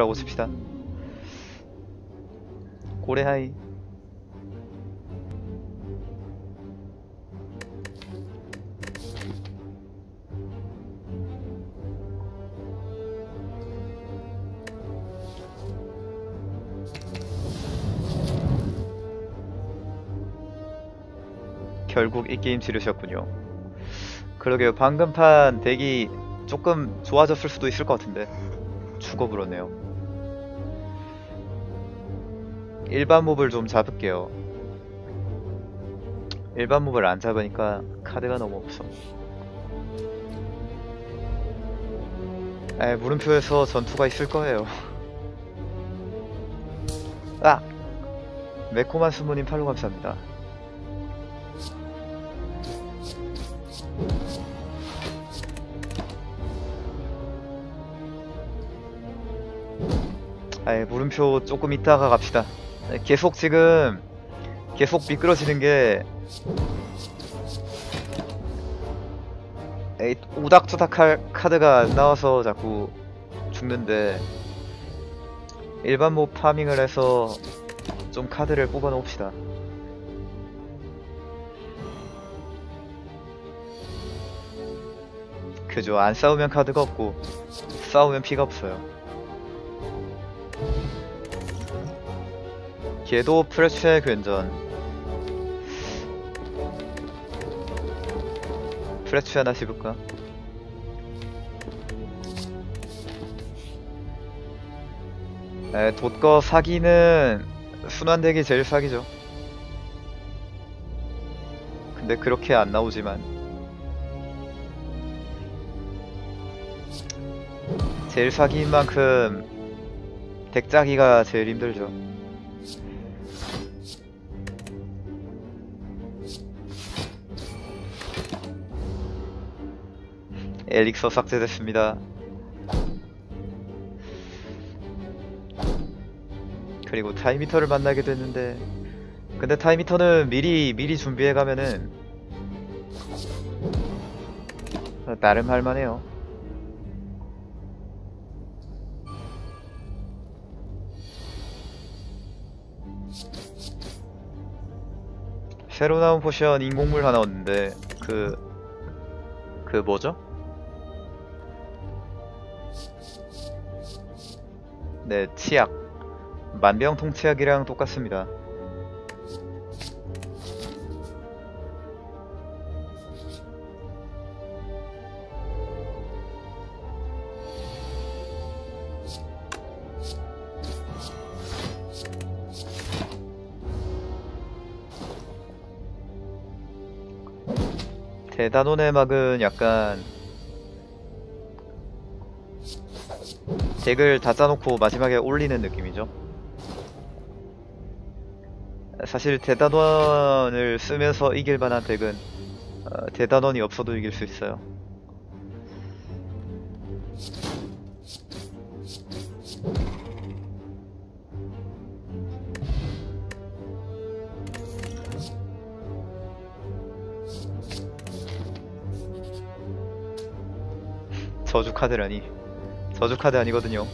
라고 칩시다. 고래하이. 결국 이 게임 지르셨군요. 그러게요. 방금 판 덱이 조금 좋아졌을 수도 있을 것 같은데. 죽어버렸네요 일반 몹을 좀 잡을게요. 일반 몹을 안 잡으니까 카드가 너무 없어. 에 물음표에서 전투가 있을 거예요. 아! 매콤한 수모님 팔로 감사합니다. 아예 물음표 조금 이따가 갑시다. 네, 계속 지금 계속 미끄러지는 게 에이, 오닥투닥할 카드가 안 나와서 자꾸 죽는데 일반 몹 파밍을 해서 좀 카드를 뽑아 놓읍시다. 그죠? 안 싸우면 카드가 없고 싸우면 피가 없어요 걔도 프레쉬의 괜전. 프레쉬 하나 씹을까? 에, 돛거 사기는 순환덱이 제일 사기죠. 근데 그렇게 안 나오지만. 제일 사기인 만큼 덱 짜기가 제일 힘들죠 엘릭서 삭제됐습니다. 그리고 타이미터를 만나게 됐는데 근데 Time Eater는 미리 미리 준비해 가면은 나름 할만해요. 새로 나온 potion 인공물 하나 얻는데 그 그 뭐죠? 네, 치약. 만병통 치약이랑 똑같습니다. 대단원의 막은 약간 덱을 다 짜놓고 마지막에 올리는 느낌이죠. 사실 대단원을 쓰면서 이길 만한 덱은 어, 대단원이 없어도 이길 수 있어요. 저주 카드라니. 저주 카드 아니거든요.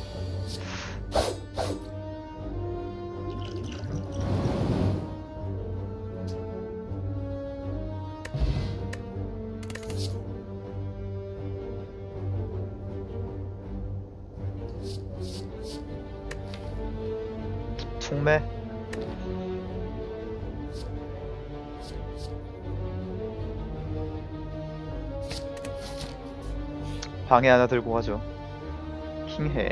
총매 방에 하나 들고 가죠 킹해.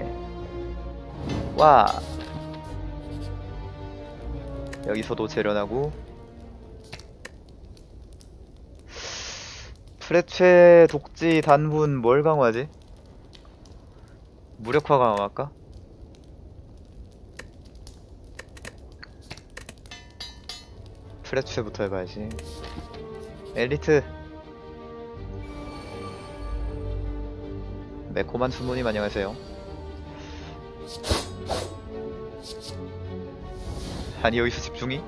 와. 여기서도 재련하고. 프레체 독지 단분 뭘 강화하지? 무력화 강화할까? 프레체부터 해봐야지. 엘리트. 매콤한 수모님 안녕하세요 아니 여기서 집중이?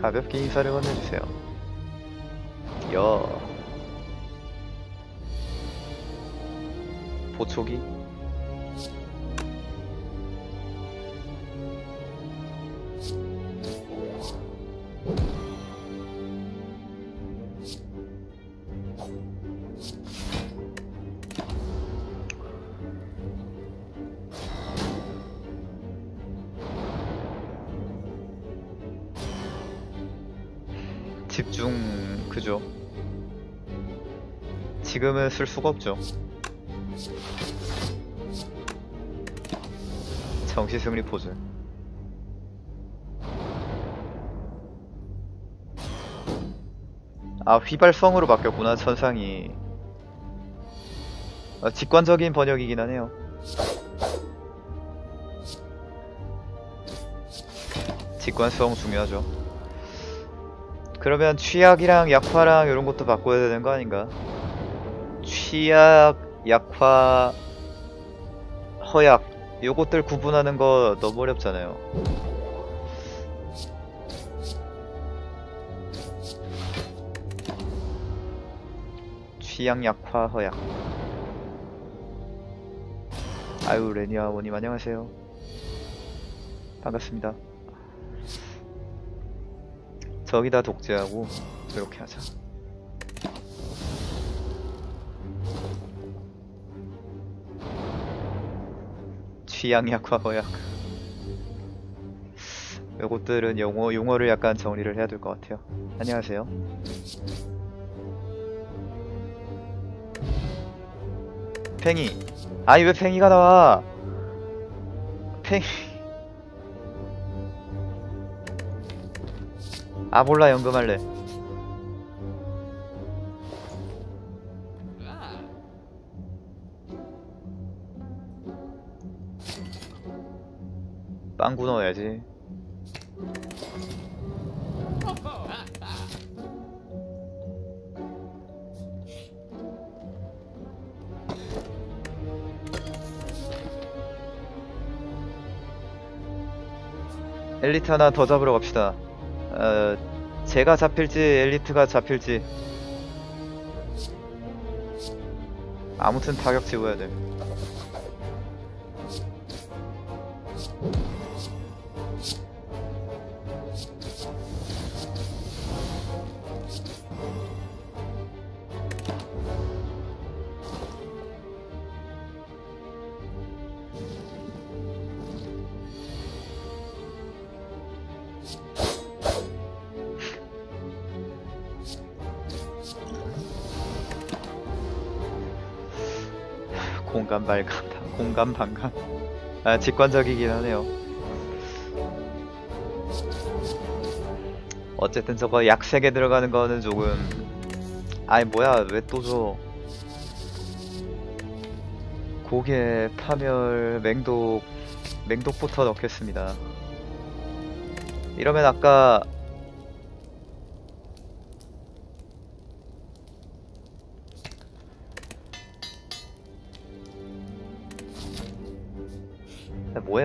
가볍게 인사를 건네주세요 보초기? 집중 그죠? 지금은 쓸 수가 없죠 정시 승리 포즈. 아 휘발성으로 바뀌었구나 천상이. 아, 직관적인 번역이긴 하네요. 직관성 중요하죠. 그러면 취약이랑 약화랑 이런 것도 바꿔야 되는 거 아닌가? 취약, 약화, 허약 요것들 구분하는 거 너무 어렵잖아요. 취약, 약화, 허약. 아유 레니아 원님 안녕하세요. 반갑습니다. 저기다 독재하고 이렇게 하자. 취향 약화 허약. 요것들은 용어 용어를 약간 정리를 해야 될 것 같아요. 안녕하세요. 팽이. 아니 왜 팽이가 나와? 팽이. 아 몰라 연금할래 빵구 넣어야지. 엘리트 하나 더 잡으러 갑시다. 어, 제가 잡힐지 엘리트가 잡힐지. 아무튼 타격 지워야 돼 공간 반감. 아 직관적이긴 하네요. 어쨌든 저거 약 3개 들어가는 거는 조금 아이 뭐야 왜또줘 고개 파멸 맹독 맹독부터 넣겠습니다. 이러면 아까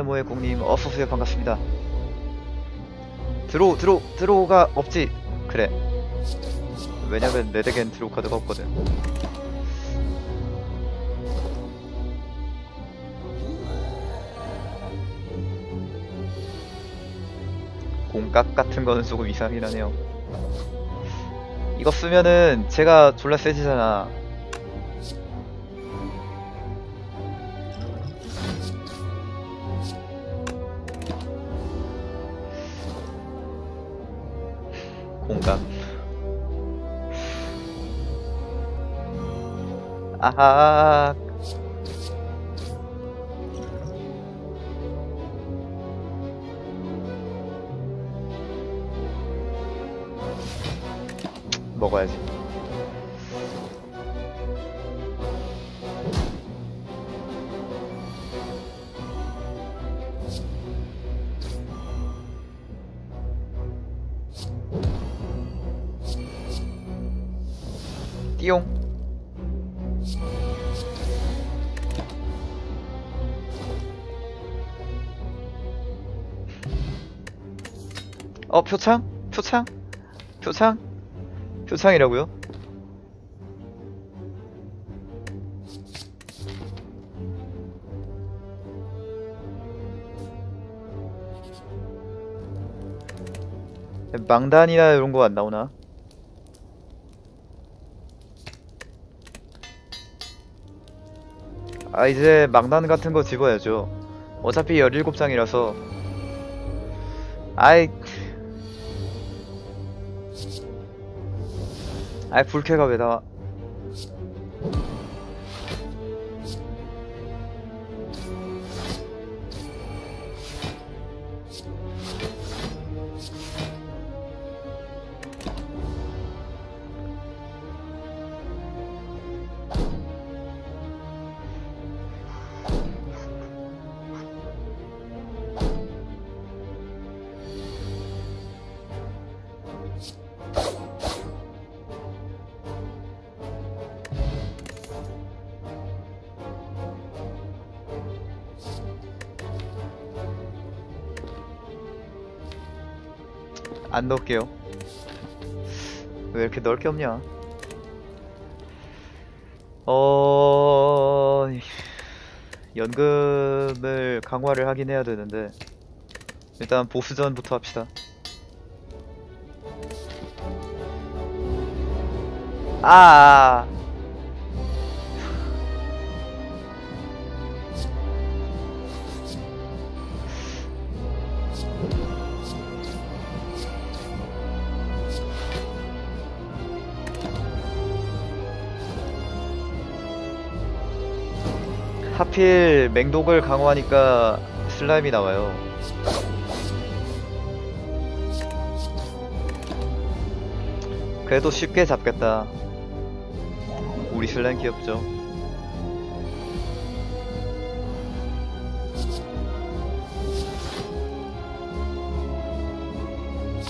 뭐해 국님 어서오세요. 반갑습니다. draw draw draw가 없지. 그래. 왜냐면 내 deck엔 draw 카드가 없거든. 공각 같은 거는 조금 이상하긴 하네요. 이거 쓰면은 제가 졸라 세지잖아 아하. 먹어야지 표창? 표창? 표창? 표창이라고요? 망단이나 이런 거 안 나오나? 아 이제 망단 같은 거 집어야죠 어차피 17장이라서 아이 아이 불쾌가 왜 나와 넣을게요. 왜 이렇게 넓게 없냐? 어... 연금을 강화를 하긴 해야 되는데 일단 보스전부터 합시다. 아 하필 맹독을 강화하니까 슬라임이 나와요. 그래도 쉽게 잡겠다. 우리 슬라임 귀엽죠?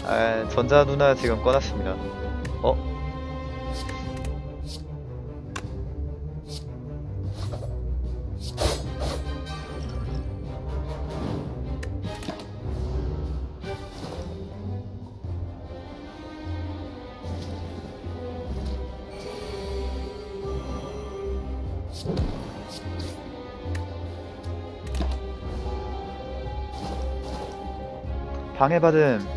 아, 전자 누나 지금 꺼놨습니다. 어? 방해받음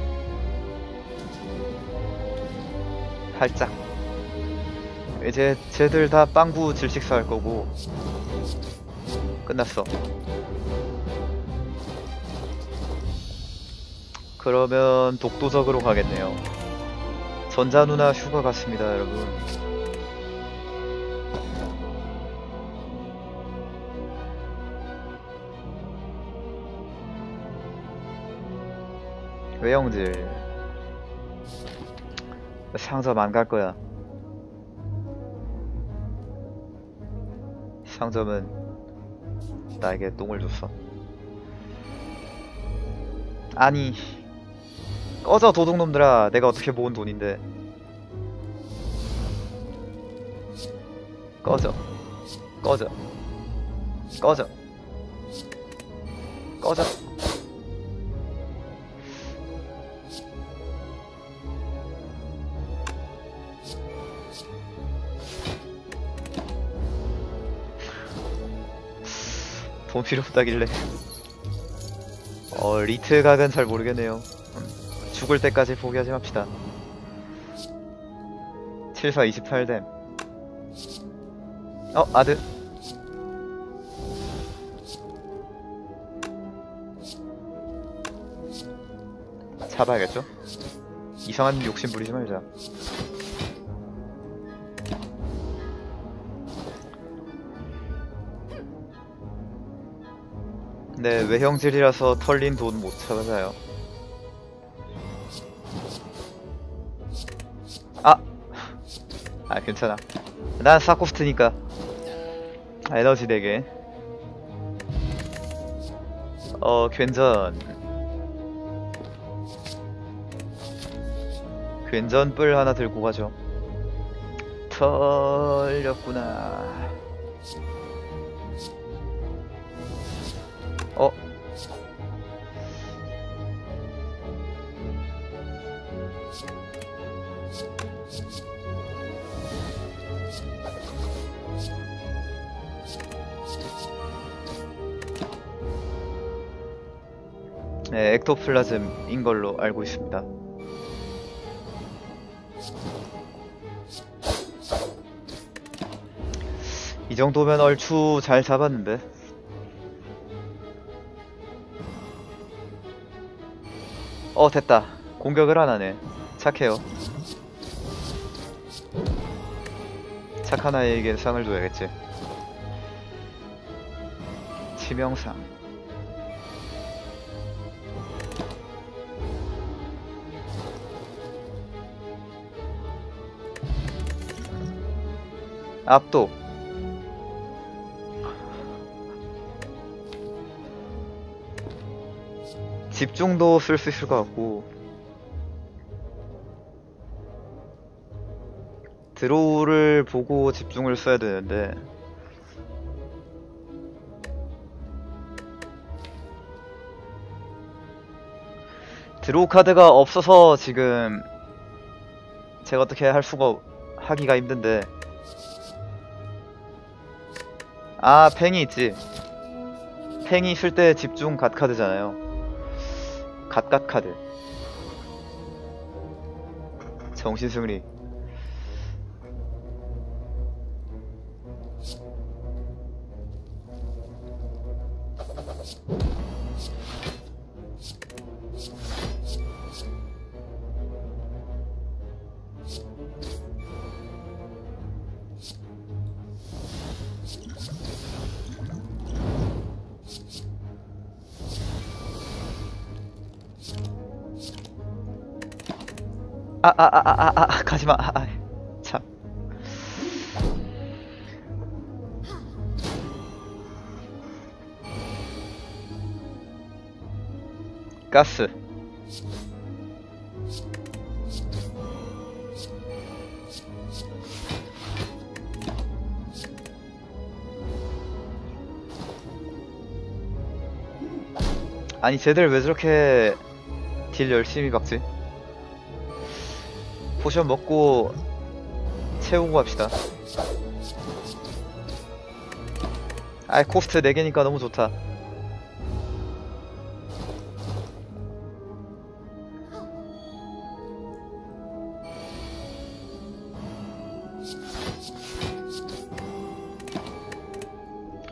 살짝. 이제 쟤들 다 빵구 질식사 할 거고 끝났어. 그러면 독도적으로 가겠네요. 전자 누나 휴가 갔습니다 여러분 외형들 상점 안 갈 거야. 상점은 나에게 똥을 줬어. 아니 꺼져 도둑놈들아. 내가 어떻게 모은 돈인데. 꺼져. 꺼져. 꺼져. 꺼져 돈 필요 없다길래. 어 리트 각은 잘 모르겠네요. 음, 죽을 때까지 포기하지 맙시다. 74 28댐. 어 아드. 잡아야겠죠? 이상한 욕심 부리지 말자 네, 외형질이라서 털린 돈 못 찾아요. 아! 아, 괜찮아. 난 사코스트니까. 에너지 4개. 어, 괜전. 괜전 뿔 하나 들고 가죠. 털렸구나. 엑토플라즘인 걸로 알고 있습니다. 이 정도면 얼추 잘 잡았는데. 어, 됐다. 공격을 안 하네. 착해요. 착한 아이에게 상을 줘야겠지. 치명상. 압도. 집중도 쓸 수 있을 것 같고. 드로우를 보고 집중을 써야 되는데. draw 카드가 없어서 지금 제가 어떻게 할 수가 하기가 힘든데 아 팽이 있지. 팽이 쓸 때 집중 god 카드잖아요. god god 카드. 정신 승리 아아아아 아 아 가지마. 아, 아, 참. 가스. 아니 쟤들 왜 저렇게 딜 열심히 박지? 포션 먹고 채우고 갑시다. 아이 코스트 4개니까 너무 좋다.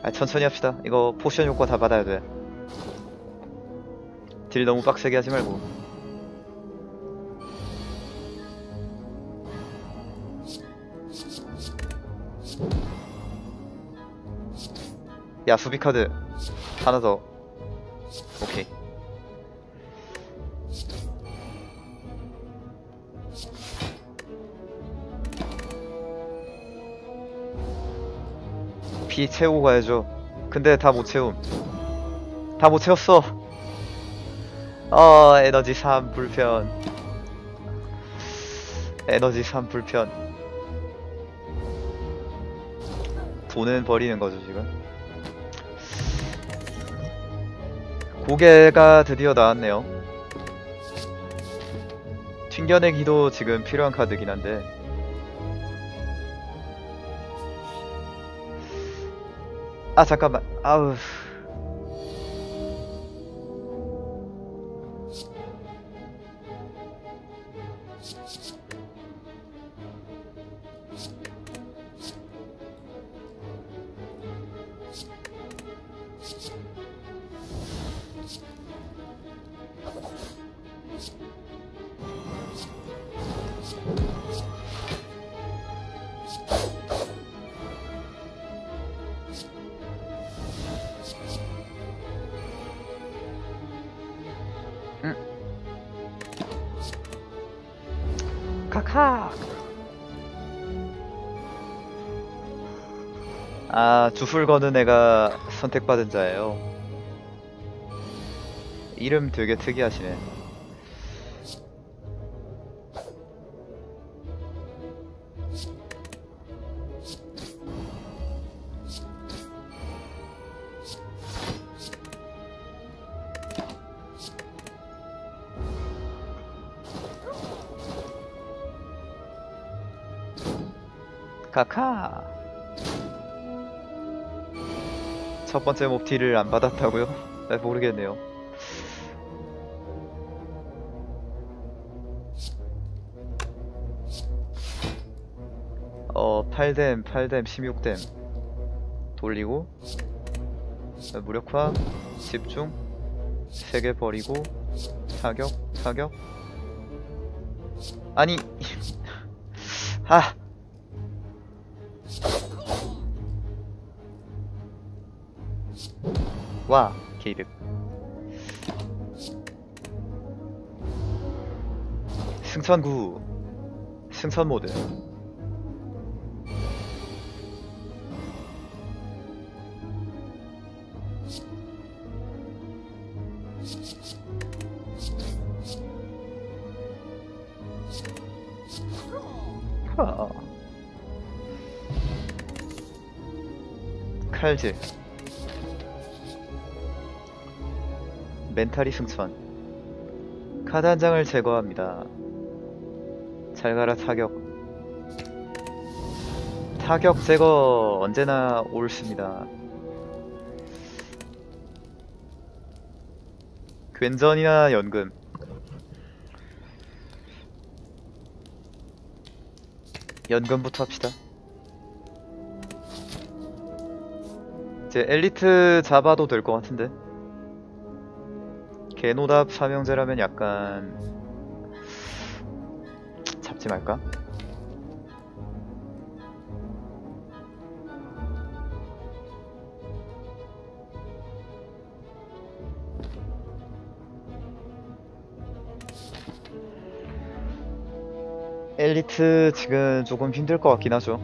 아 천천히 합시다. 이거 포션 효과 다 받아야 돼. 딜 너무 빡세게 하지 말고. 야 수비 카드 하나 더. 오케이. 피 채우고 가야죠. 근데 다 못 채움. 다 못 채웠어. 어 에너지 3 불편. 에너지 3 불편. 돈은 버리는 거죠 지금 고개가 드디어 나왔네요. 튕겨내기도 지금 필요한 카드긴 한데. 아 잠깐만. 아우 아 주술 거는 애가 선택받은 자예요. 이름 되게 특이하시네 다섯 번째 몹티를 안 받았다고요? 잘 모르겠네요. 어, 8댐, 8댐, 16댐. 돌리고. 무력화, 집중. 3개 버리고. 사격, 사격. 아니. 아! 와, 게이득. 승천구, 승천 모드. 하. 칼질. 멘탈이 승천. 카드 한 장을 제거합니다. 잘 가라 타격. 타격 제거 언제나 옳습니다. 괜전이나 연금. 연금부터 합시다. 이제 엘리트 잡아도 될 것 같은데. 개노답 삼형제라면 약간 잡지 말까? 엘리트 지금 조금 힘들 것 같긴 하죠.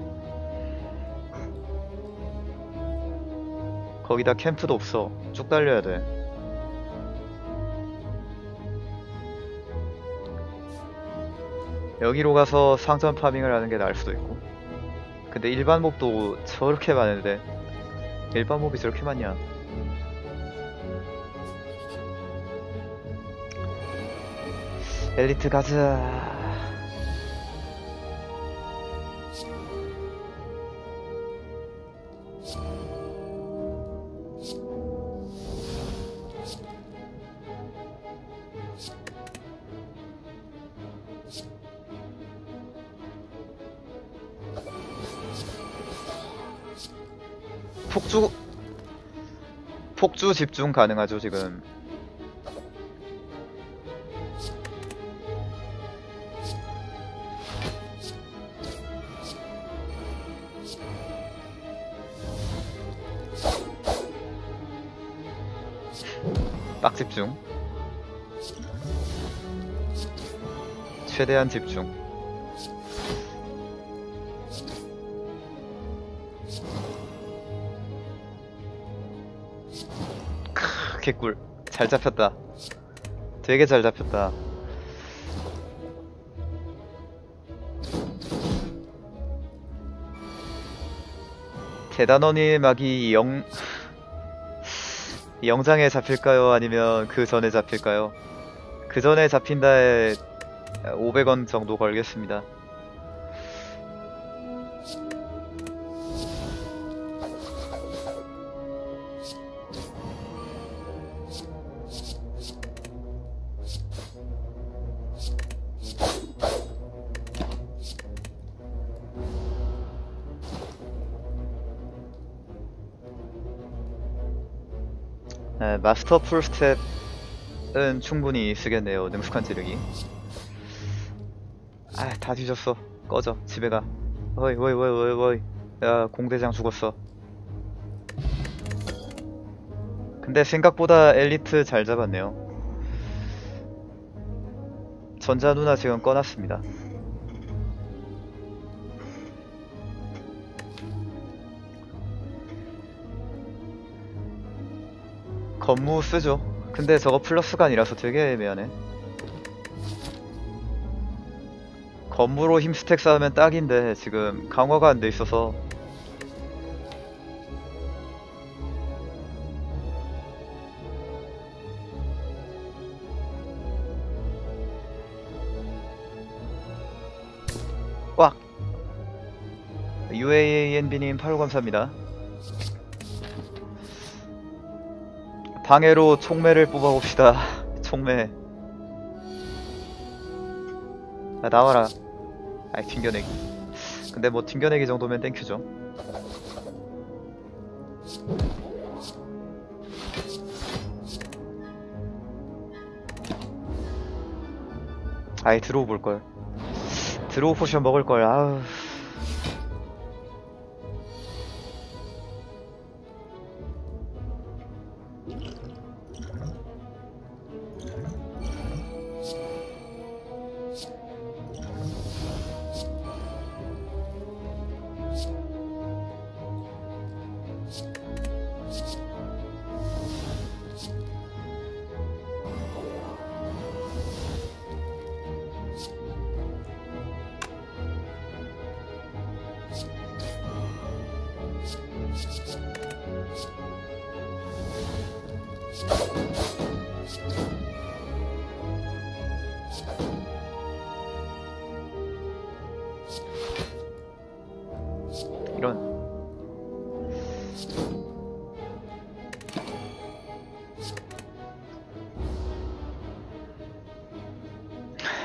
거기다 캠프도 없어. 쭉 달려야 돼. 여기로 가서 상점 파밍을 하는 게 나을 수도 있고. 근데 일반 몹도 저렇게 많은데 일반 몹이 저렇게 많냐? 엘리트 가자. 집중 가능하죠 지금. 빡 집중. 최대한 집중 개꿀. 잘 잡혔다. 되게 잘 잡혔다. 대단원의 막이 영 영장에 잡힐까요? 아니면 그 전에 잡힐까요? 그 전에 잡힌다에 500원 정도 걸겠습니다. Masterful Stab은 충분히 쓰겠네요. 능숙한 찌르기. 아, 다 뒤졌어. 꺼져. 집에 가. 어이, 어이, 어이, 어이, 어이. 야, 공대장 죽었어. 근데 생각보다 엘리트 잘 잡았네요. 전자 누나 지금 꺼놨습니다. 건무 쓰죠. 근데 저거 플러스가 아니라서 되게 애매하네. 건무로 힘 스택 쌓으면 딱인데 지금 강화가 안 돼 있어서 꽉! UAANB님 8호 감사합니다. 방해로 총매를 뽑아봅시다. 총매. 아, 나와라. 아이, 튕겨내기. 근데 뭐 튕겨내기 정도면 thank you죠. 아예 draw 볼걸. draw potion 먹을걸, 아우.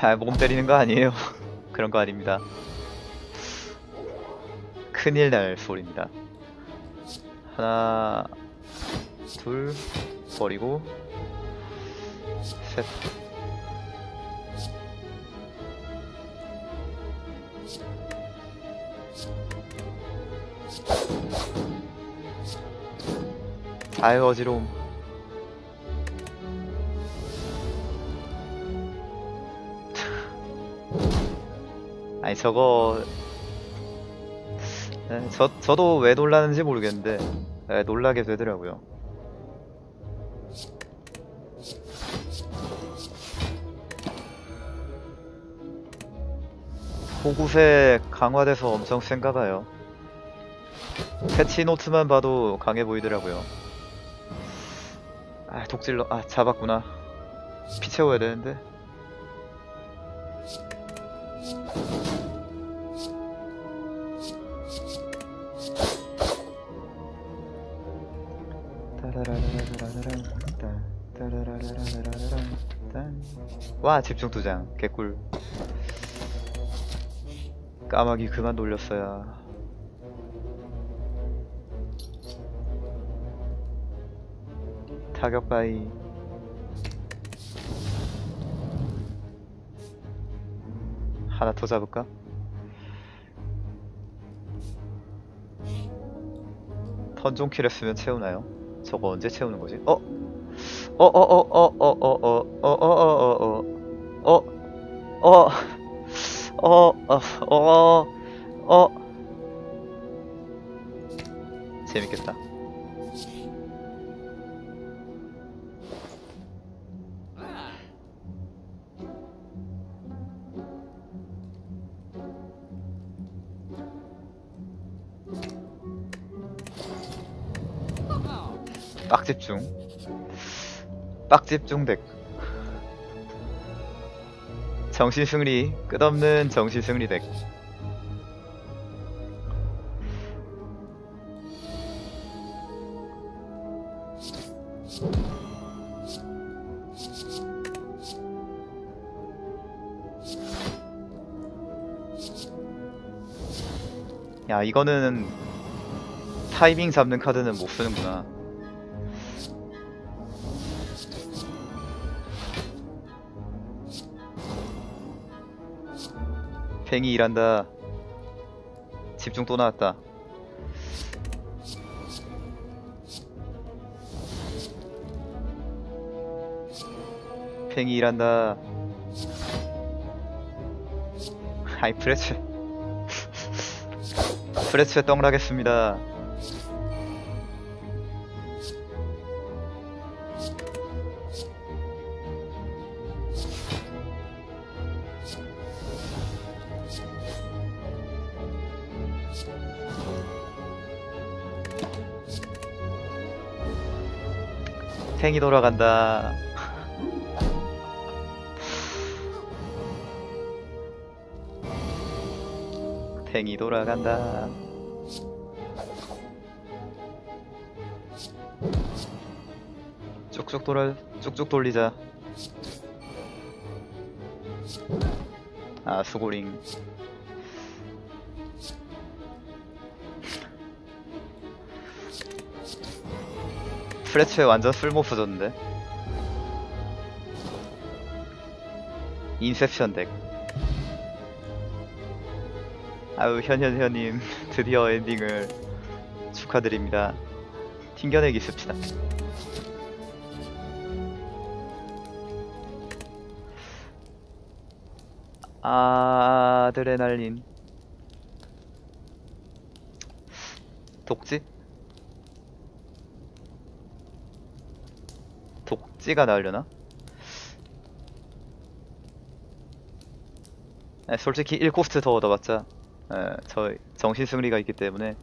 아, 몸 때리는 거 아니에요. 그런 거 아닙니다. 큰일 날 소리입니다. 하나, 둘, 버리고, 셋. 아유, 어지러움. 저거, 에, 저, 저도 왜 놀라는지 모르겠는데, 에, 놀라게 되더라고요. 호구색 강화돼서 엄청 센가 봐요. 패치 노트만 봐도 강해 보이더라고요. 아, 독질러, 아, 잡았구나. 피 채워야 되는데. 와 집중 두장 개꿀 까마귀 그만 놀렸어야 타격 바이 하나 더 잡을까? 턴종킬 했으면 채우나요? 저거 언제 채우는 거지? 어? 어, 어, 어, 어, 어, 어, 어, 어, 어, 어, 어, 어, 어, 어, 어, 어, 재밌겠다. 빡집중. 빡집중 덱. 정신승리, 끝없는 정신승리 덱. 야, 이거는 타이밍 잡는 카드는 못 쓰는구나. 팽이 일한다. 집중 또 나왔다. 팽이 일한다. 아이 프레츠. 프레츠에 떡나겠습니다. 팽이 돌아간다. 팽이 돌아간다. 쭉쭉 돌아, 쭉쭉 돌리자. 아, 수고링. 프레츠에 완전 쓸모 없어 졌는데. 인셉션 덱. 아유 현현현님. 드디어 엔딩을 축하드립니다. 튕겨내기 씁시다. 아드레날린. 독지? 독지가 나으려나? 네, 솔직히 1코스트 더 얻어봤자 예, 저 정신 승리가 있기 때문에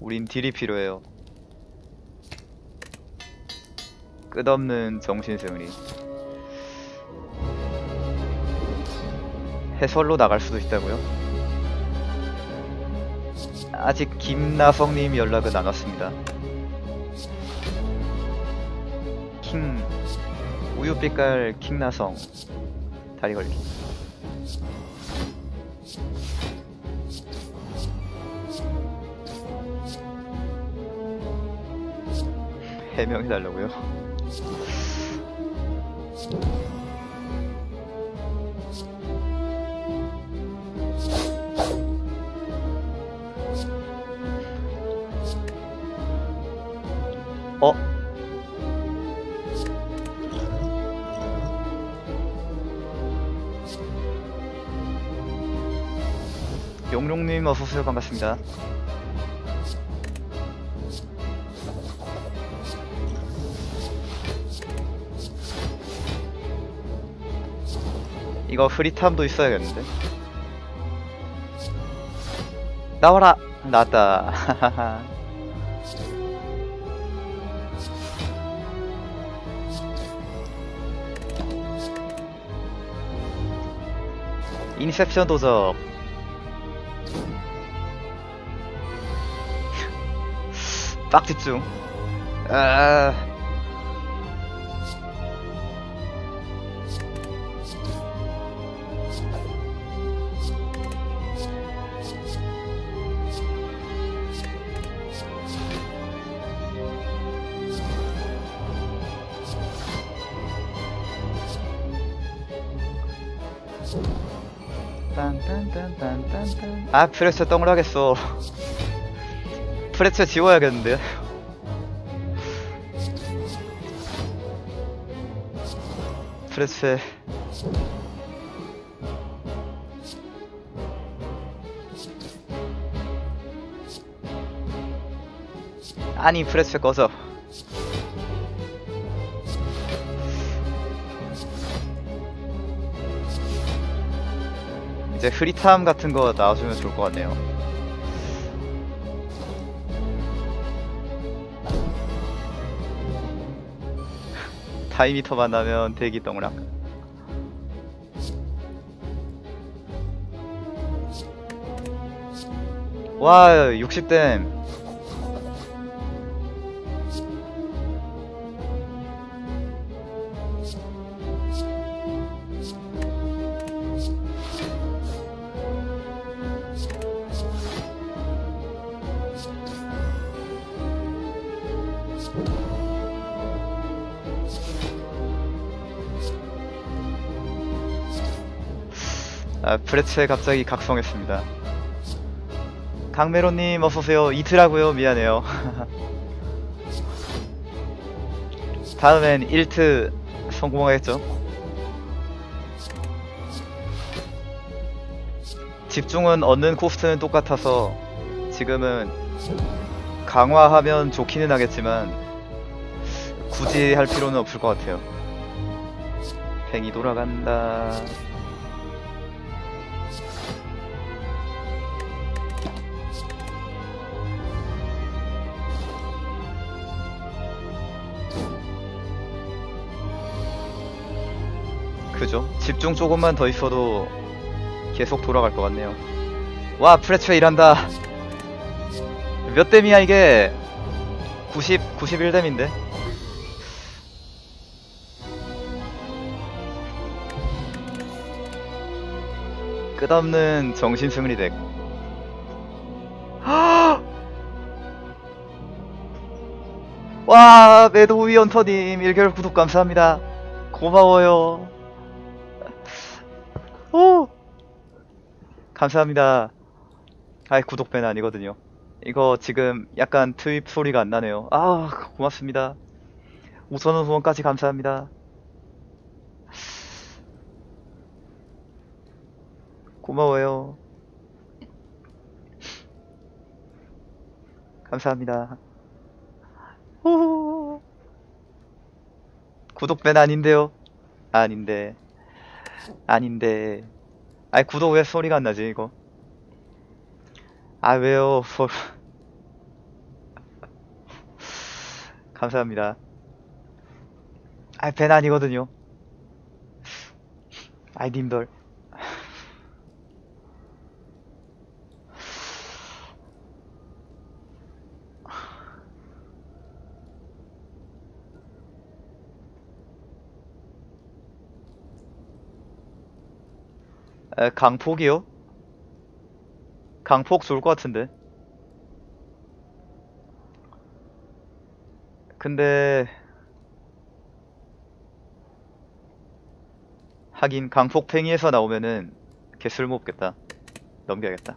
우린 딜이 필요해요 끝없는 정신 승리 해설로 나갈 수도 있다고요? 아직 김나성님 연락은 안 왔습니다. 킹 우유빛깔 킹나성. 다리 걸기. 해명해달라고요? 용룡님 어서오세요 반갑습니다. 이거 프리탐도 있어야겠는데? 나와라! 나왔다. 인셉션 도적 빡 집중 아... 딴딴딴딴딴딴. 아 프레스 똥을 하겠어 프레스 지워야겠는데 프레스 아니 프레스 꺼져 이제 흐릿함 같은 거 나와주면 좋을 것 같네요. 타이미터 만 나면 대기 동락. 와, 60댐. 브레츠에 갑자기 각성했습니다. 강메로님 어서오세요. 이트라고요. 미안해요. 다음엔 1트 성공하겠죠? 집중은 얻는 코스트는 똑같아서 지금은 강화하면 좋기는 하겠지만 굳이 할 필요는 없을 것 같아요. 팽이 돌아간다. 되죠. 집중 조금만 더 있어도 계속 돌아갈 것 같네요. 와 프레츠가 일한다. 몇 댐이야 이게? 90, 91댐인데. 끝없는 정신 승리 덱. 와 매도위 언터님 1개월 구독 감사합니다. 고마워요. 감사합니다. 아이, 구독배는 아니거든요. 이거 지금 약간 트윗 소리가 안 나네요. 아, 고맙습니다. 우선은 후원까지 감사합니다. 고마워요. 감사합니다. 오. 구독밴 아닌데요? 아닌데. 아닌데. 아니, 구독 왜 소리가 안 나지, 이거? 아, 왜요? 소... 감사합니다. 아, 밴 아니거든요. 아이, 님들. 에, 강폭이요? 강폭 좋을 것 같은데. 근데 하긴 강폭 팽이에서 나오면은 개 쓸모 없겠다. 넘겨야겠다.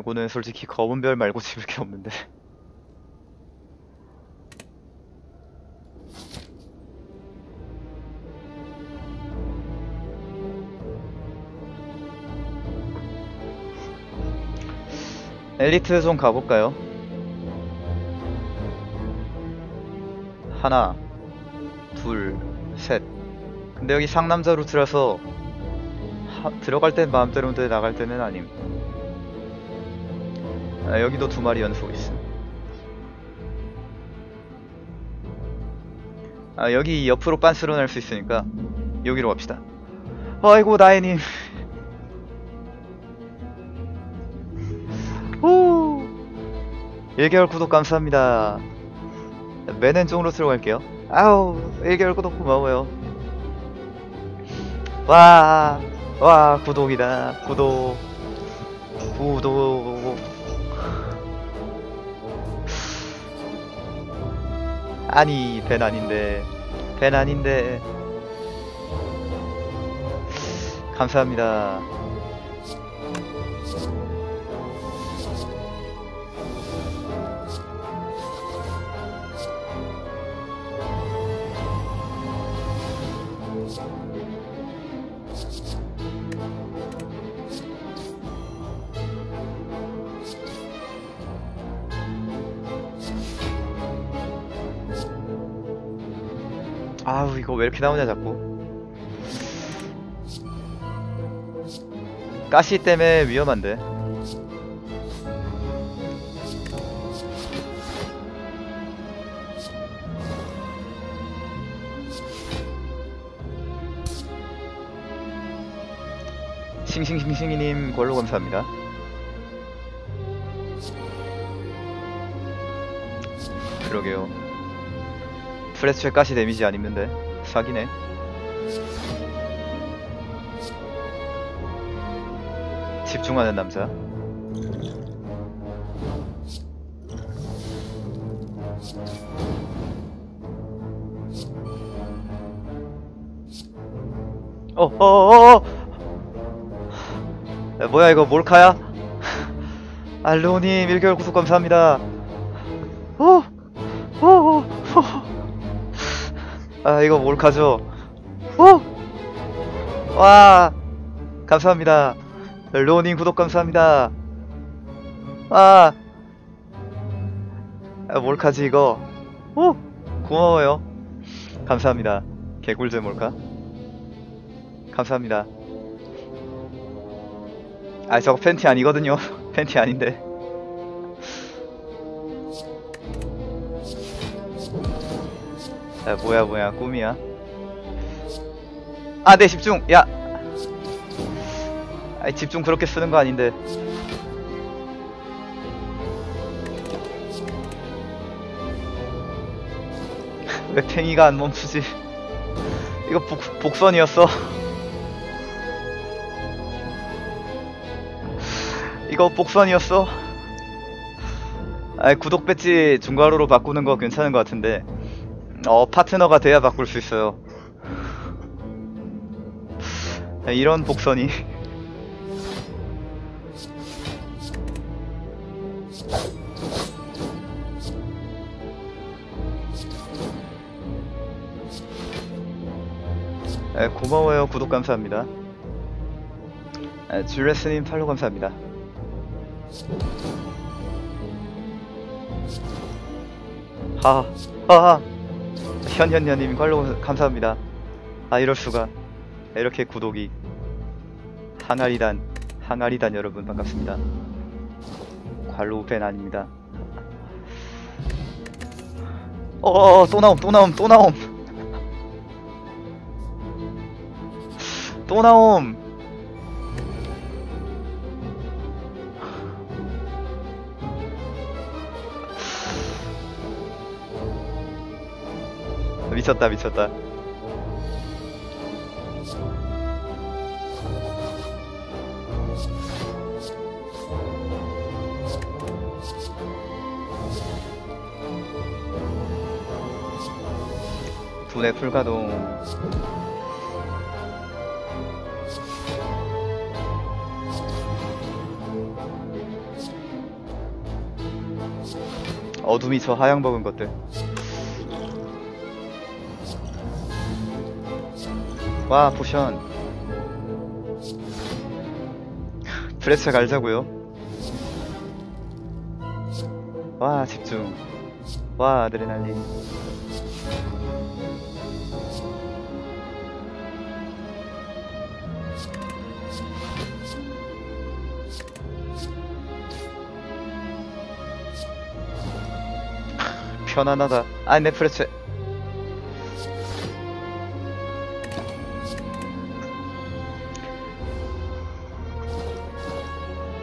요거는 솔직히 검은 별 말고 집을 게 없는데. 엘리트 좀 가볼까요? 하나, 둘, 셋. 근데 여기 상남자 루트라서 하- 들어갈 땐 마음대로인데 나갈 때는 아님. 아, 여기도 두 마리 연속 있음. 아, 여기 옆으로 빤스로 날 수 있으니까 여기로 갑시다. 아이고, 나혜님. 오! 1개월 구독 감사합니다. 맨엔 쪽으로 들어갈게요. 아우, 1개월 구독 고마워요. 와, 와, 구독이다. 구독. 구독. 아니, 벤 아닌데. 벤 아닌데. 감사합니다. 아우 이거 왜 이렇게 나오냐 자꾸. 가시 때문에 위험한데. 싱싱싱싱이님 걸로 감사합니다. 그러게요 프레스체 가시 데미지 안 입는데? 사기네. 집중하는 남자. 어어어어! 뭐야 이거 몰카야? 알로님 1개월 구독 감사합니다. 어? 아 이거 몰카죠? 어? 와! 감사합니다. 로님 구독 감사합니다. 아, 아 몰카지 이거? 오 고마워요. 감사합니다. 개꿀잼 몰카 감사합니다. 아 저거 팬티 아니거든요. 팬티 아닌데 야, 뭐야 뭐야 꿈이야 아 네 집중 야 아이 집중 그렇게 쓰는 거 아닌데 왜 팽이가 안 멈추지? 이거 복, 복선이었어. 이거 복선이었어. 아 구독 배지 중괄호로 바꾸는 거 괜찮은 것 같은데 어 파트너가 돼야 바꿀 수 있어요. 아, 이런 복선이. 에, 고마워요. 구독 감사합니다. 에, 줄레스님 팔로 감사합니다. 하하. 하하 현현현님 팔로 감사합니다. 아 이럴수가. 이렇게 구독이. 항아리단 항아리단 여러분 반갑습니다. 관로 팬 아닙니다. 어어어 또 나옴 또 나옴 또 나옴. 또 나옴 미쳤다 미쳤다. 분해 불가동. 어둠이 저 하양 먹은 것들 와 포션. 프레스 갈자고요. 와 집중. 와 아드레날린. 편안하다. 아 넷플릭스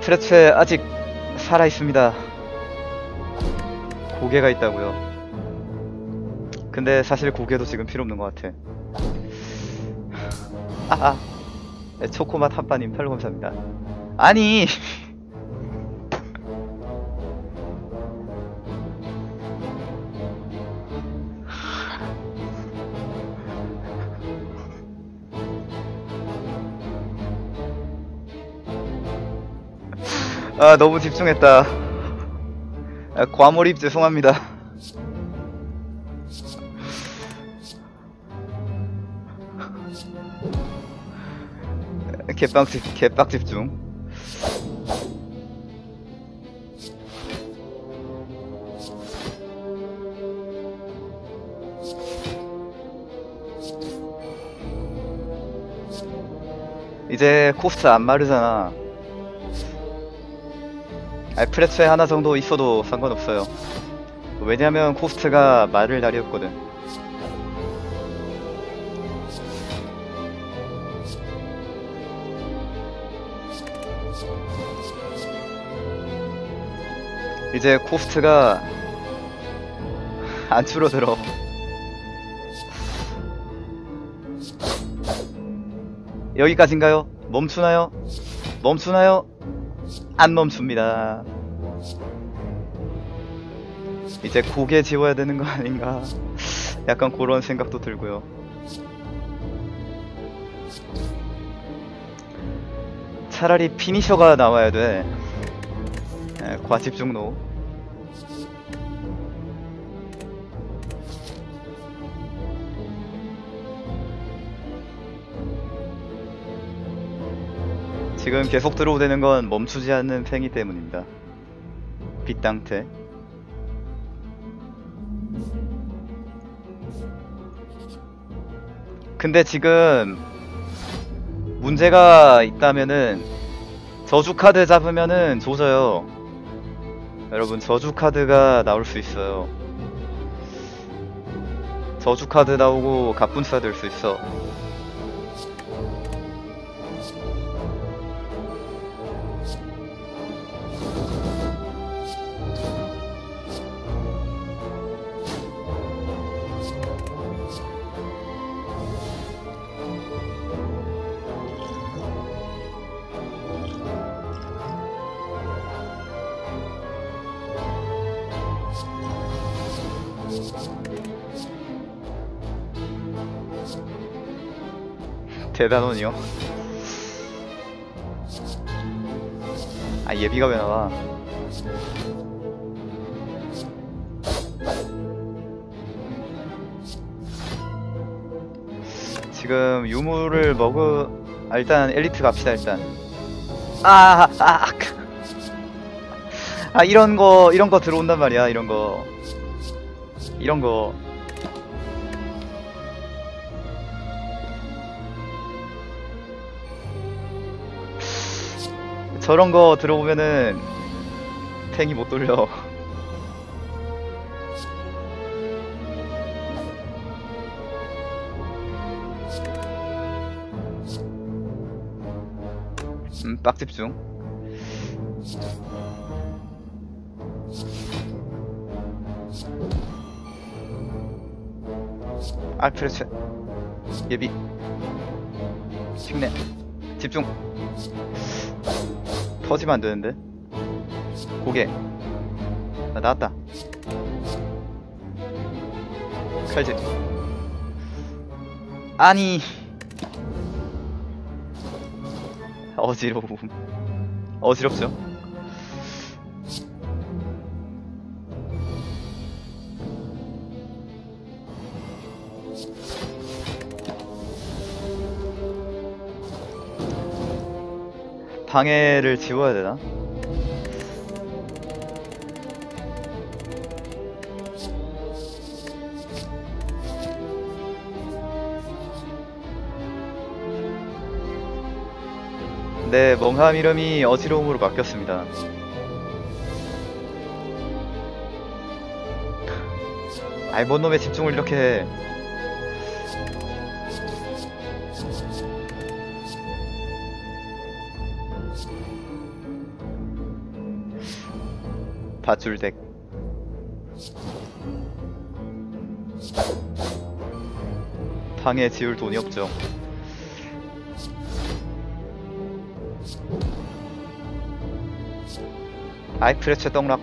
프레츠에 아직 살아있습니다. 고개가 있다고요. 근데 사실 고개도 지금 필요 없는 것 같아. 아아. 네, 초코맛 핫바님 팔로 감사합니다. 아니 아 너무 집중했다. 아, 과몰입 죄송합니다. 개빡집 개빡 집중. 이제 cost 안 마르잖아 아, 프레츠에 하나 정도 있어도 상관없어요. 왜냐면 cost가 마를 날이었거든. 이제 cost가 안 줄어들어. 여기까지인가요? 멈추나요? 멈추나요? 안 멈춥니다. 이제 고개 지워야 되는 거 아닌가. 약간 그런 생각도 들고요. 차라리 피니셔가 나와야 돼. 에, 과집중로. 지금 계속 들어오되는 건 멈추지 않는 팽이 때문입니다. 빗땅태. 근데 지금 문제가 있다면은 저주 카드 잡으면은 조져요. 여러분 저주 카드가 나올 수 있어요. 저주 카드 나오고 갑분싸 될 수 있어. 대단원이요? 아 예비가 왜 나와? 지금 유물을 먹으 아, 일단 엘리트 갑시다 일단 아, 아, 아, 아 이런 거 이런 거 들어온단 말이야 이런 거 이런 거 저런 거 들어오면은 탱이 못 돌려 음, 빡집중 아, 그렇지. 예비. 힘내. 집중. 터지면 안 되는데. 고개. 나 나왔다. 칼질. 아니. 어지러움. 어지럽죠? 방해를 지워야 되나? 네, 멍함 이름이 어지러움으로 바뀌었습니다. 아이, 뭔 놈의 집중을 이렇게 해. 밧줄덱. 방에 지울 돈이 없죠. 아이 프레체 떡락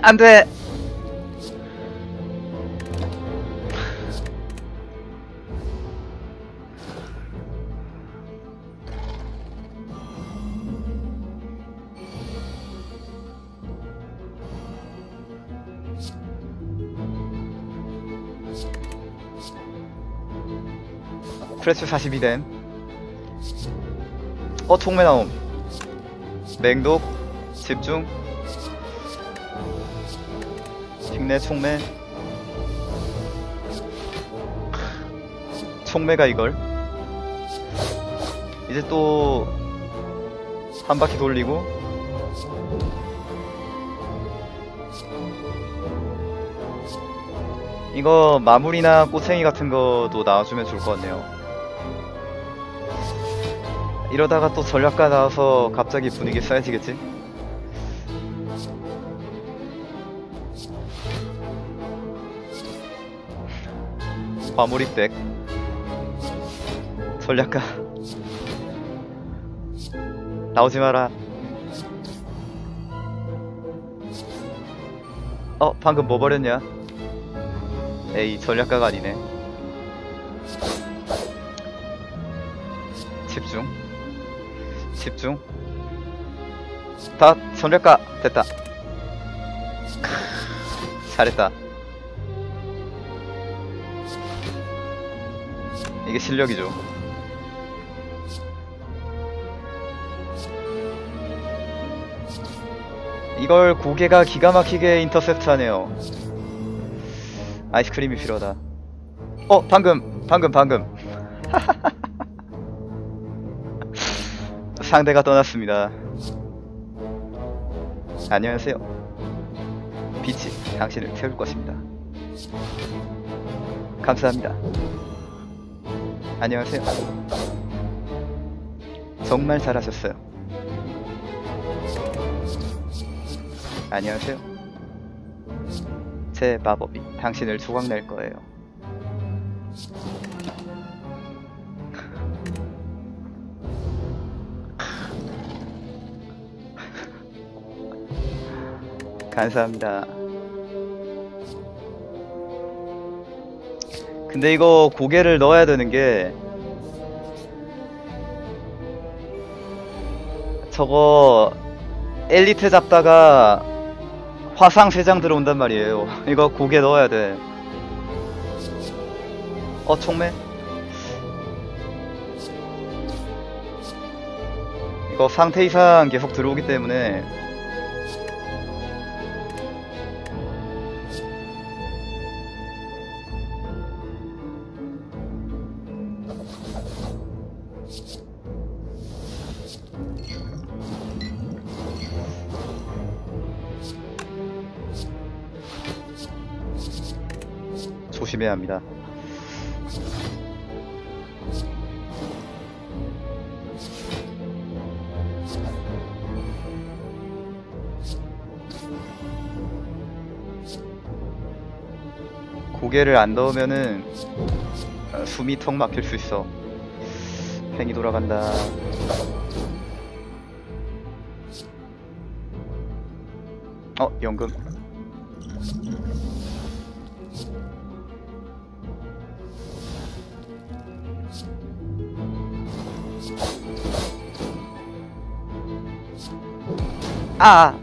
안돼 프레스 42된 어 총매 나옴. 맹독 집중. 힘내 총매. 총매가 이걸. 이제 또 한 바퀴 돌리고. 이거 마무리나 꼬챙이 같은 거도 나와주면 좋을 것 같네요 이러다가 또 전략가 나와서 갑자기 분위기 쌓여지겠지? 과몰입덱 전략가. 나오지 마라. 어 방금 뭐 버렸냐? 에이 전략가가 아니네. 집중 집중. 다 전략가. 됐다. 크, 잘했다. 이게 실력이죠. 이걸 고개가 기가 막히게 인터셉트 하네요. 아이스크림이 필요하다. 어 방금. 방금 방금 상대가 떠났습니다. 안녕하세요. 빛이 당신을 태울 것입니다. 감사합니다. 안녕하세요. 정말 잘하셨어요. 안녕하세요. 제 마법이 당신을 조각낼 거예요 감사합니다. 근데 이거 고개를 넣어야 되는 게 저거 엘리트 잡다가 화상 3장 들어온단 말이에요. 이거 고개 넣어야 돼. 어, 총매? 이거 상태 이상 계속 들어오기 때문에 조심해야 합니다. 고개를 안 넣으면은 어, 숨이 턱 막힐 수 있어. 팽이 돌아간다. 어, 연금. 아!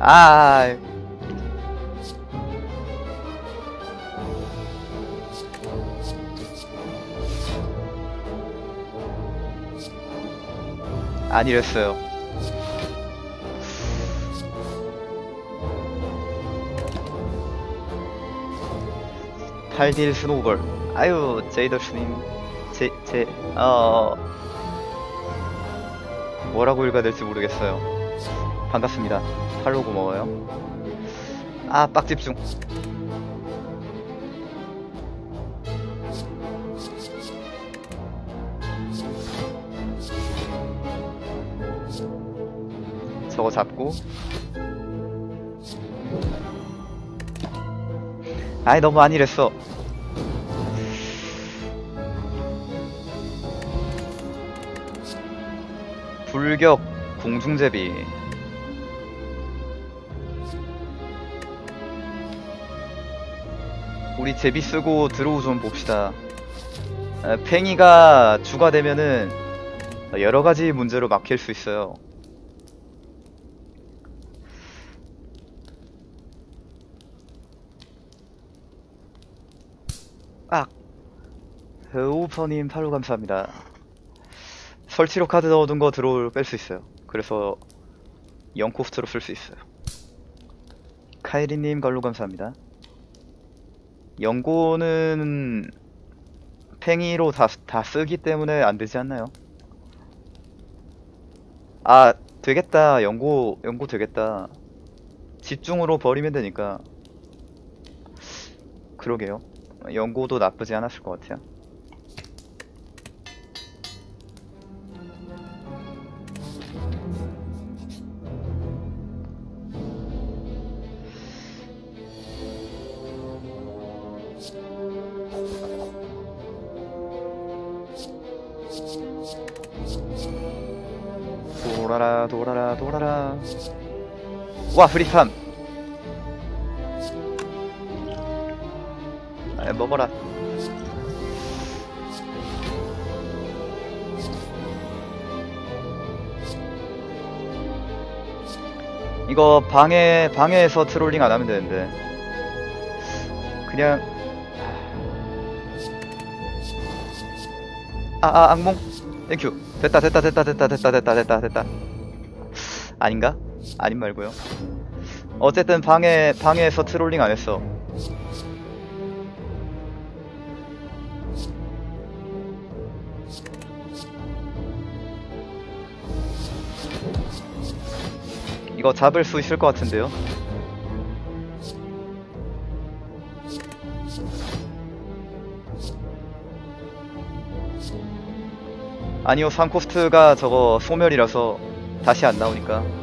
아! 안 이랬어요. 팔딜 스노우볼. 아유, 제이더 스님. 제, 제, 어, 뭐라고 읽어야 될지 모르겠어요. 반갑습니다. 팔로 고마워요. 아, 빡집중. 저거 잡고. 아이, 너무 안일했어. 불격 공중제비. 우리 제비 쓰고 드로우 좀 봅시다. 아, 팽이가 주가 되면은 여러가지 문제로 막힐 수 있어요. 아 오퍼님 팔로 감사합니다 설치로 카드 넣어둔 거 드로우 뺄수 있어요. 그래서 0코스트로 쓸 수 있어요. 카이리님 걸로 감사합니다. 연고는 팽이로 다, 다 쓰기 때문에 안 되지 않나요? 아, 되겠다. 연고, 연고 되겠다. 집중으로 버리면 되니까. 그러게요. 연고도 나쁘지 않았을 것 같아요. 와 free farm. 아, 먹어라. 이거 방해 방해에서 trolling 안 하면 되는데. 그냥. 아아 악몽. thank you. 됐다 됐다 됐다 됐다 됐다 됐다 됐다 됐다. 아닌가? 아닌 말고요. 어쨌든 방에 방에서 트롤링 안 했어. 이거 잡을 수 있을 것 같은데요? 아니요 3코스트가 저거 소멸이라서 다시 안 나오니까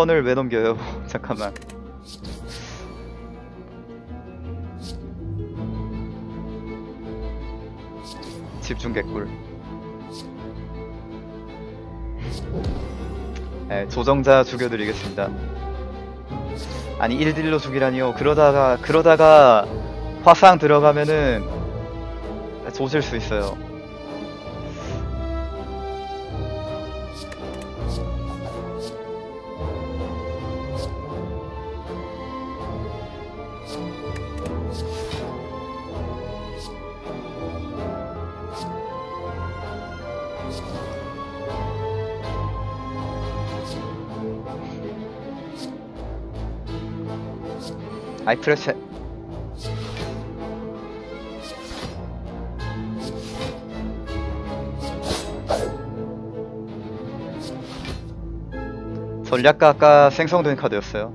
턴을 왜 넘겨요 잠깐만 집중 개꿀. 네, 조정자 죽여드리겠습니다. 아니 1딜로 죽이라니요. 그러다가 그러다가 화상 들어가면은 조질 수 있어요. 아이 프레스 전략가 아까 생성된 카드였어요.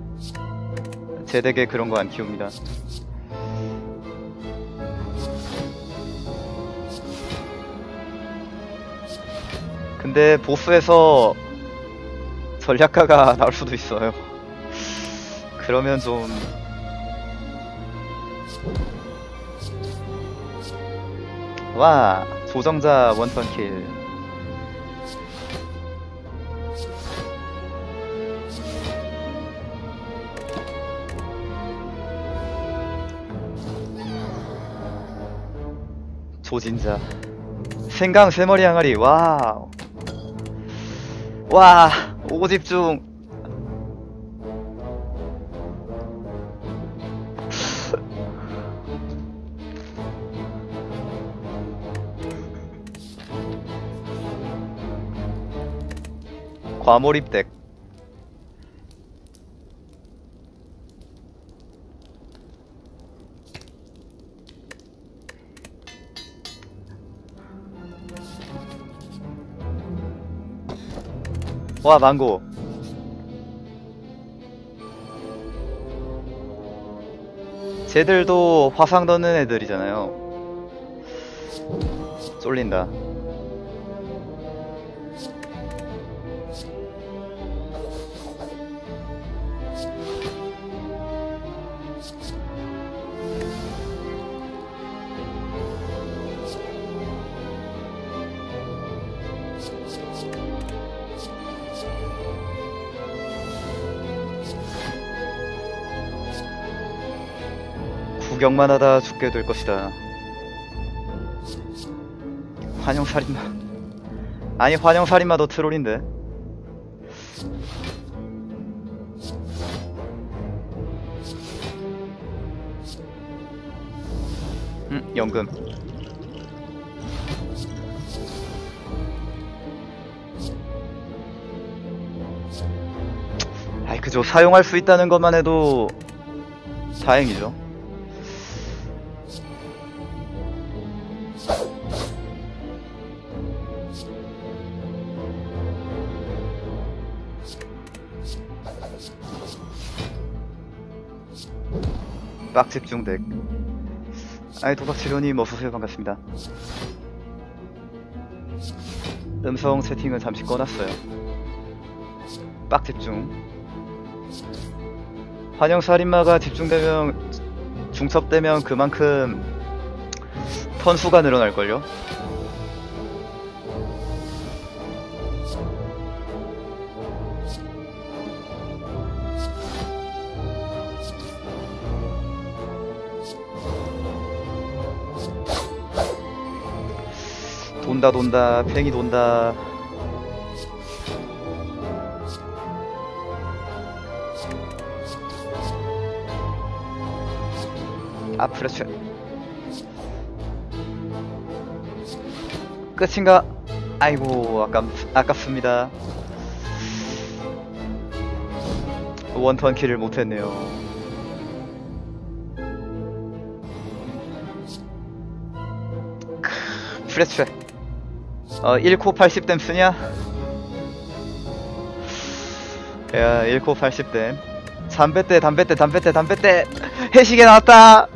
제 덱에 그런 거 안 키웁니다. 근데 보스에서 전략가가 나올 수도 있어요. 그러면 좀 와 조정자 원턴 킬. 조진자. 생강 세머리 항아리. 와우. 와 오집중 과몰입 덱 와 망고. 쟤들도 화상 넣는 애들이잖아요. 쫄린다 구경만 하다 죽게 될 것이다. 환영살인마. 아니, 환영살인마도 트롤인데. 음, 연금. 아이, 그저 사용할 수 있다는 것만 해도 다행이죠. 빡 집중 덱. 아이 도박치료님 어서오세요 반갑습니다. 음성 세팅은 잠시 꺼놨어요. 빡 집중. 환영살인마가 집중되면 중첩되면 그만큼 턴수가 늘어날걸요? 돈다 돈다 팽이 돈다. 아 프레쉬 끝인가? 아이고 아깝, 아깝습니다. 원턴 킬을 못했네요. 크, 프레쉬 어 1코 80댐 쓰냐? 야 1코 80댐. 담배대 담배대 담배대 담배대! 해시계 나왔다!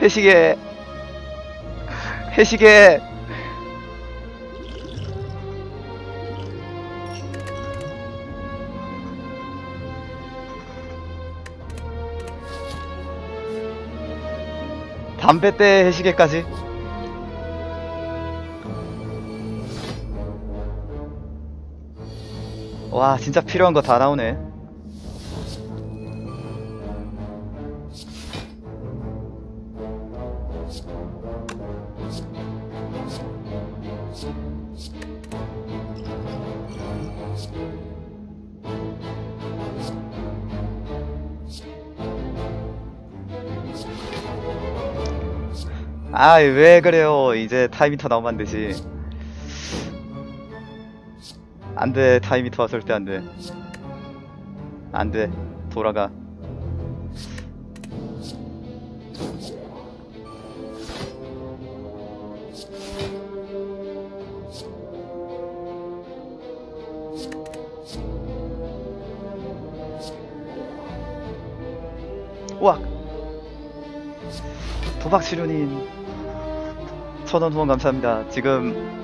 해시계 해시계 담배대 해시계까지 와 진짜 필요한 거 다 나오네. 아왜 그래요? 이제 타이미터 나오면 안 되지 안돼. 타이미터 절대 안돼. 안돼. 돌아가. 우와 도박 치료님 천원 후원 감사합니다. 지금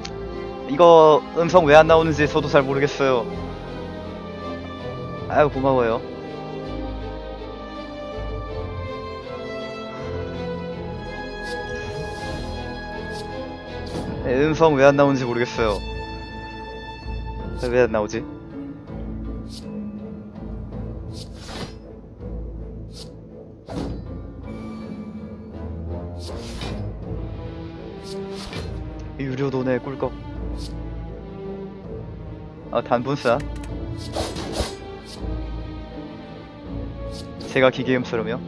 이거 음성 왜 안 나오는지 저도 잘 모르겠어요. 아유 고마워요. 네, 음성 왜 안 나오는지 모르겠어요. 왜 안 나오지? 아, 단분싸. 제가 기계음처럼요.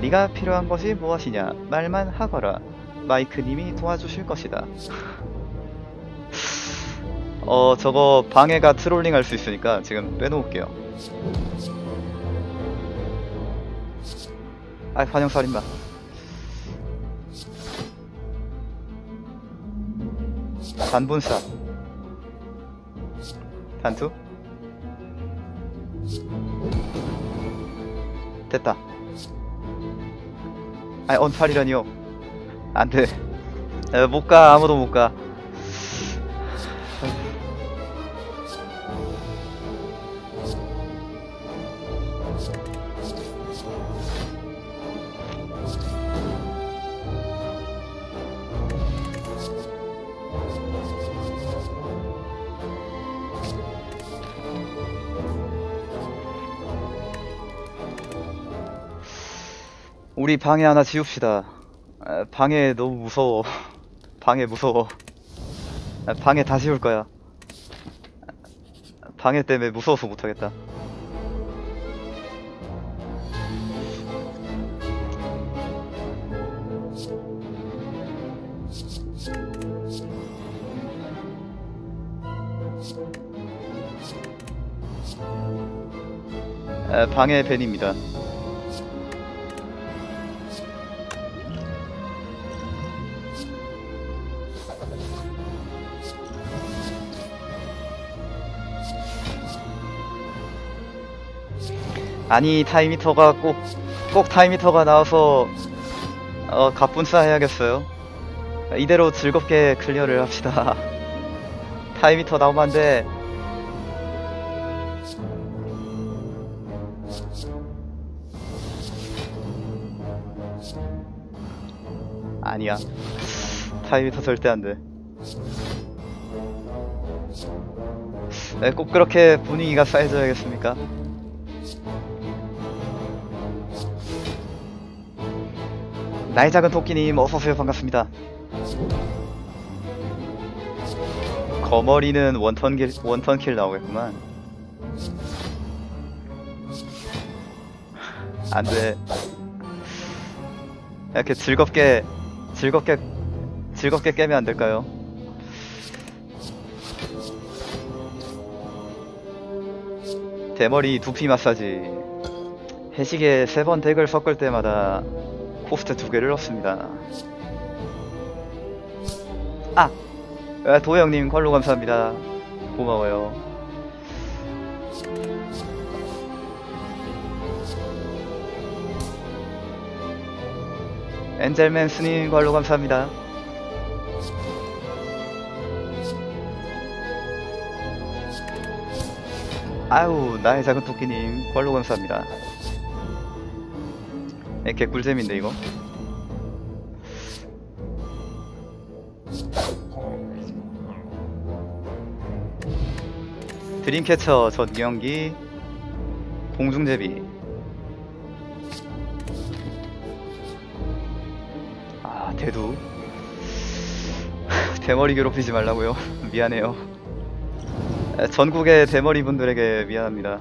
네가 필요한 것이 무엇이냐? 말만 하거라. 마이크님이 도와주실 것이다. 어, 저거 방해가 트롤링 할 수 있으니까 지금 빼놓을게요. 아, 환영살인마. 단분싸. 단투? 됐다. 아니, 언팔이라니요. 안 돼. 에, 못 가, 아무도 못 가. 우리 방에 하나 지웁시다. 아, 방에 너무 무서워. 방에 무서워. 아, 방에 다 지울 거야. 아, 방해 때문에 무서워서 못하겠다. 아, 방해 벤입니다. 아니 타이미터가 꼭, 꼭 타이미터가 나와서 어, 갑분싸 해야겠어요. 이대로 즐겁게 클리어를 합시다. Time Eater 나오면 안돼. 아니야. 타이미터 절대 안돼. 네, 꼭 그렇게 분위기가 쌓여져야겠습니까? 나의 작은 토끼님 어서오세요. 반갑습니다. 거머리는 원턴킬, 원턴킬 나오겠구만. 안돼. 이렇게 즐겁게 즐겁게 즐겁게 깨면 안될까요? 대머리 두피 마사지. 해시계 세 번 덱을 섞을 때마다 코스트 두 개를 넣습니다. 아! 아, 도영님 follow 감사합니다. 고마워요. 엔젤맨 스님 컬로 감사합니다. 아유, 나의 작은 토끼님 컬로 감사합니다. 에, 개꿀잼인데 이거? 드림캐쳐 전경기 공중제비. 아 대두. 대머리 괴롭히지 말라고요. 미안해요. 에, 전국의 대머리 분들에게 미안합니다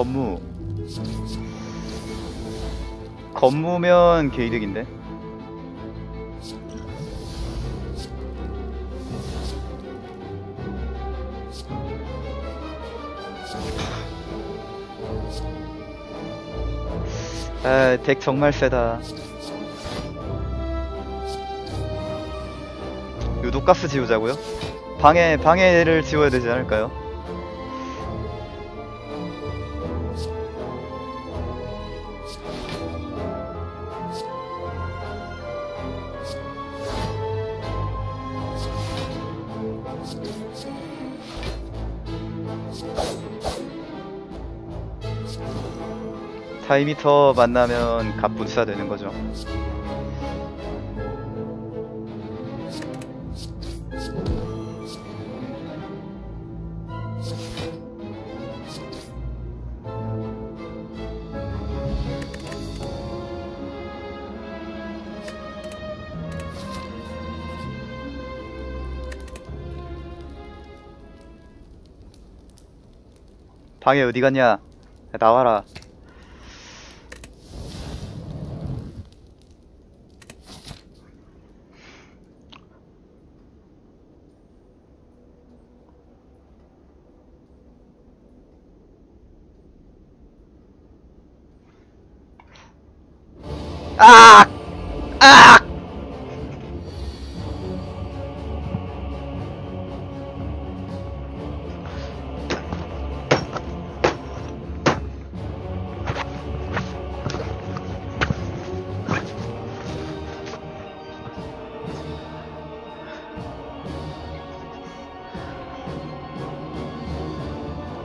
건무 건무면 개이득인데 아, 덱 정말 세다 유독가스 지우자고요? 방해, 방해를 지워야 되지 않을까요? 타이미터 만나면 갑분사 되는 거죠. 방에 어디 갔냐? 나와라.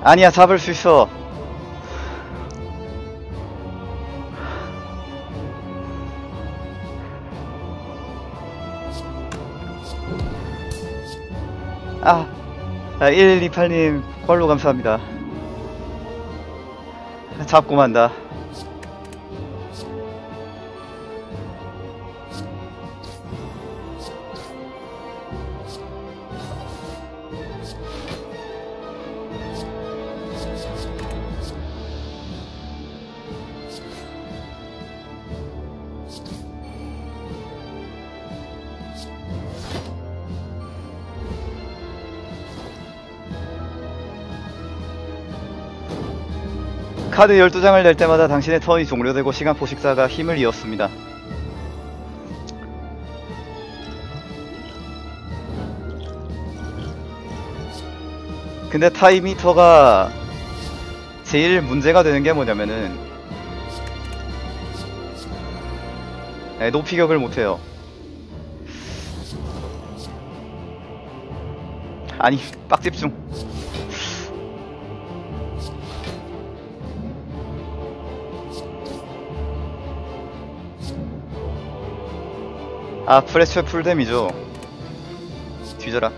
아니야, 잡을 수 있어. 아, 아 1128님, 펄로 감사합니다. 잡고 만다. 카드 12장을 낼 때마다 당신의 턴이 종료되고 시간 포식자가 힘을 이었습니다. 근데 타이미터가 제일 문제가 되는 게 뭐냐면은 네, 높이격을 못해요. 아니 빡집중 아 프레셔 풀뎀이죠. 뒤져라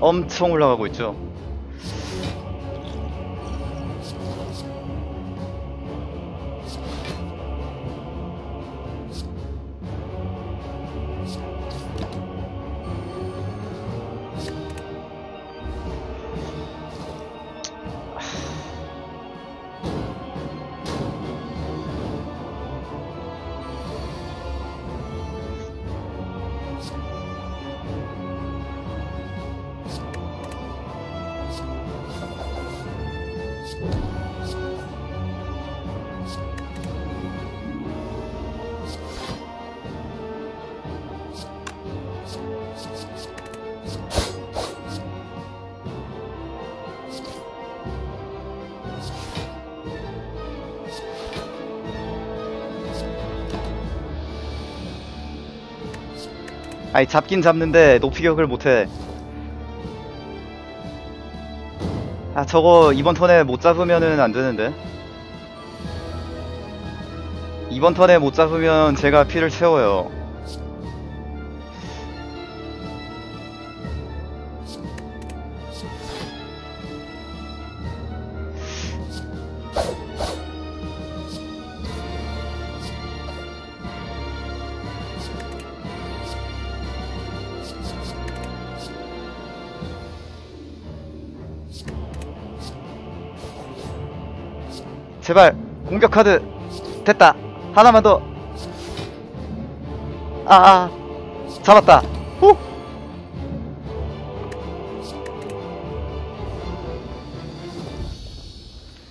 엄청 올라가고 있죠 아니 잡긴 잡는데 높이 격을 못해. 아 저거 이번 턴에 못 잡으면은 안 되는데. 이번 턴에 못 잡으면 제가 피를 채워요 제발 공격 카드 됐다. 하나만 더. 아아 잡았다. 후!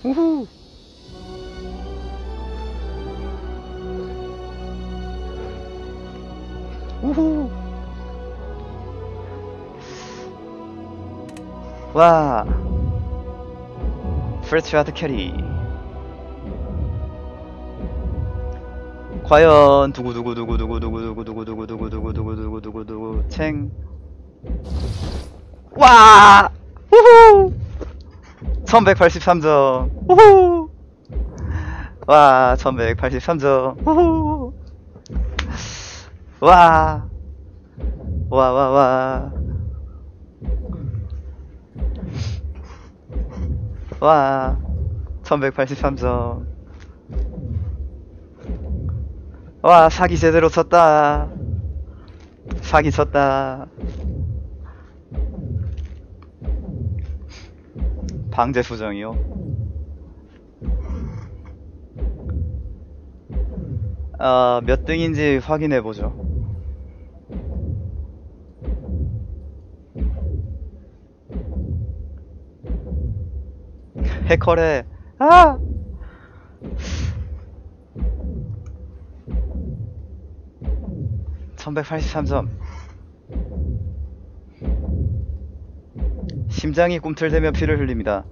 우후. 우후. 와. 프레츠하드 carry 과연 두구두구두구두구두구두구두구두구두구두구두구두구두구 챙 와! 우후! 1183점. 우후! 와, 1183점. 우후! 와! 와, 와, 와. 와, 1183점. 와, 사기 제대로 쳤다. 사기 쳤다. 방제 수정이요. 아, 몇 등인지 확인해 보죠. 해커래. 아! (1183점) 심장이 꿈틀대며 피를 흘립니다.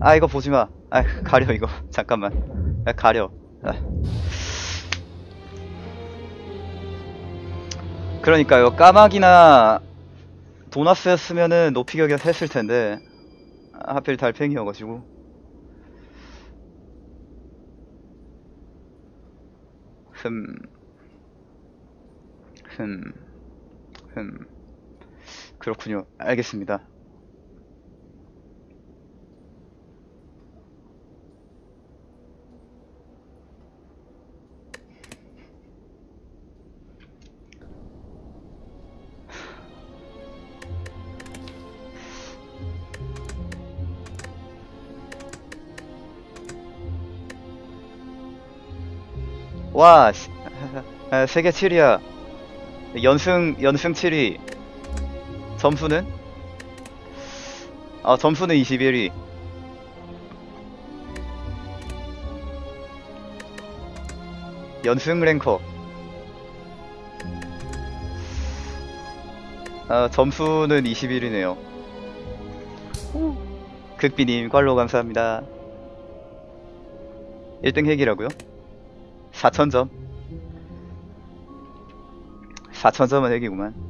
아 이거 보지마. 아 가려 이거. 잠깐만. 아, 가려. 아. 그러니까요. 까마귀나 도나스였으면은 높이 격이 했을 텐데 아, 하필 달팽이여가지고. 흠, 흠, 흠. 그렇군요. 알겠습니다. 와, 시- 아, 세계 7위야. 연승, 연승 7위. 점수는? 아, 점수는 21위. 연승 랭커. 아, 점수는 21위네요. 극비님, 꽐로 감사합니다. 1등 핵이라고요? 4천점 发送这么的给我们。